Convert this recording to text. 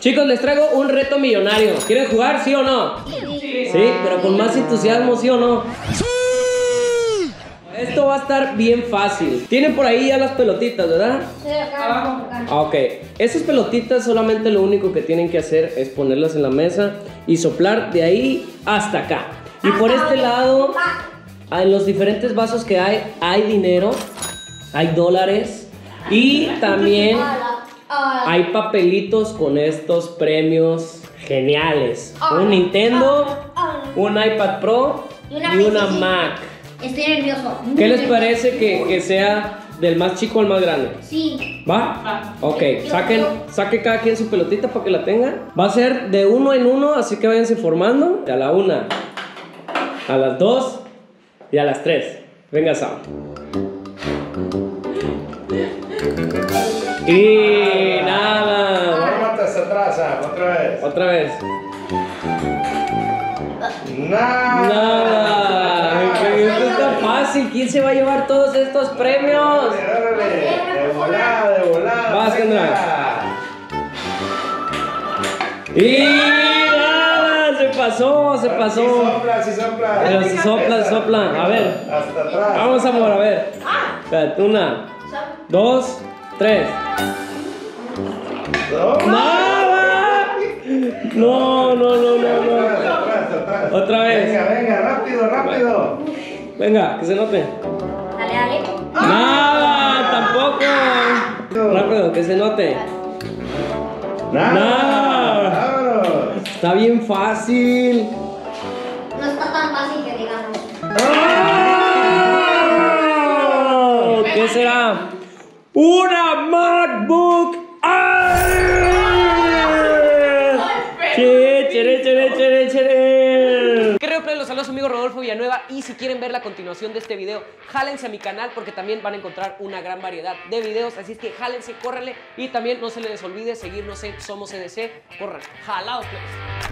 Chicos, les traigo un reto millonario. ¿Quieren jugar, sí o no? Sí. Sí, pero con más entusiasmo, ¿sí o no? Esto va a estar bien fácil. Tienen por ahí ya las pelotitas, ¿verdad? Sí, acá. Abajo. Ah, Ok, esas pelotitas solamente lo único que tienen que hacer es ponerlas en la mesa y soplar de ahí hasta acá. Y por este lado, en los diferentes vasos que hay, hay dinero, hay dólares y también Ala. hay papelitos con estos premios geniales. Un Nintendo, un iPad Pro Y una y una PlayStation. Mac. Estoy nervioso. ¿Qué les parece que, que sea del más chico al más grande? Sí. ¿Va? Va. Ok, saquen, saque cada quien su pelotita para que la tenga. Va a ser de uno en uno, así que váyanse formando. A la una, a las dos y a las tres. Venga, Sam. Y vez. Otra vez. Nada. Nada. Esto está fácil. ¿Quién se va a llevar todos estos premios? De volada, de volada. Vas, venga. Y nada, se pasó, se Sí pasó. sopla, sí sopla. Pero si sopla, sopla. A ver. Hasta atrás. Vamos, amor, a ver. Espérate, una, dos, tres. No. No, no, no, no, Atrás, no. atrás, atrás. Otra vez. Venga, venga, rápido, rápido. Venga, que se note. Dale, dale. Nada, tampoco. Rápido, que se note. Nada. Está bien fácil. No está tan fácil que digamos. ¡Oh! ¿Qué será? ¡Una MacBook Air! Saludos su amigo Rodolfo Villanueva y si quieren ver la continuación de este video, jálense a mi canal porque también van a encontrar una gran variedad de videos, así es que jálense, córrenle y también no se les olvide seguirnos en Somos EDC, corran, jalados pues.